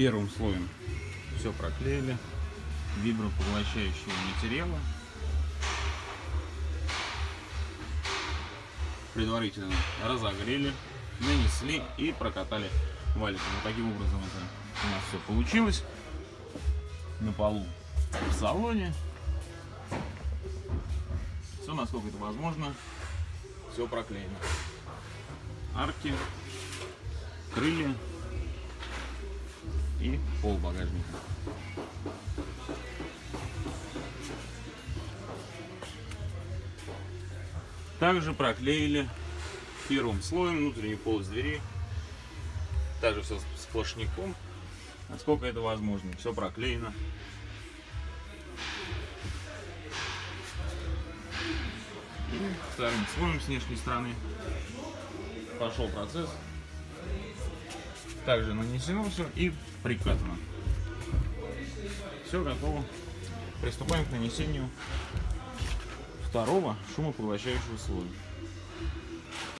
Первым слоем все проклеили. Вибропоглощающие материалы. Предварительно разогрели, нанесли и прокатали валиком. Вот таким образом это у нас все получилось. На полу в салоне. Все, насколько это возможно, все проклеено. Арки, крылья и пол багажника. Также проклеили первым слоем внутреннюю полость двери. Также все сплошняком, насколько это возможно. Все проклеено. И вторым слоем с внешней стороны пошел процесс. Также нанесено все и прикатано. Все готово. Приступаем к нанесению второго шумопоглощающего слоя.